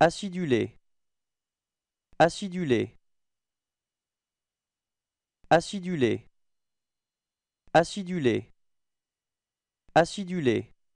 Acidulé. Acidulé. Acidulé. Acidulé. Acidulé.